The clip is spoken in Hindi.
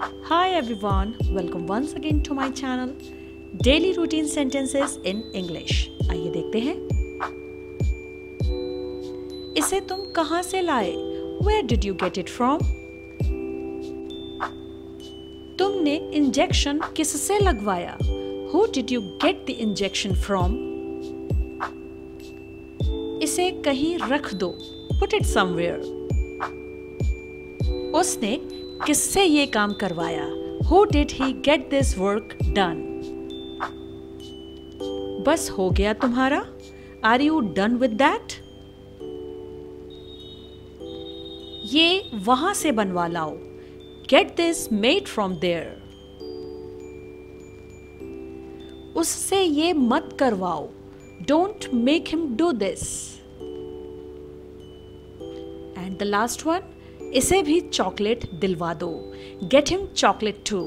Hi everyone, welcome once again to my channel Daily Routine Sentences in English. आइए देखते हैं इसे तुम कहाँ से लाए Where did you get it from? तुमने इंजेक्शन किससे लगवाया Who did you get the injection from? इसे कहीं रख दो Put it somewhere. उसने किससे ये काम करवाया? Who did he get this work done बस हो गया तुम्हारा? Are you done with that ये वहाँ से बनवा लाओ। Get this made from there उससे ये मत करवाओ। Don't make him do this and the last one इसे भी चॉकलेट दिलवा दो। Get him chocolate to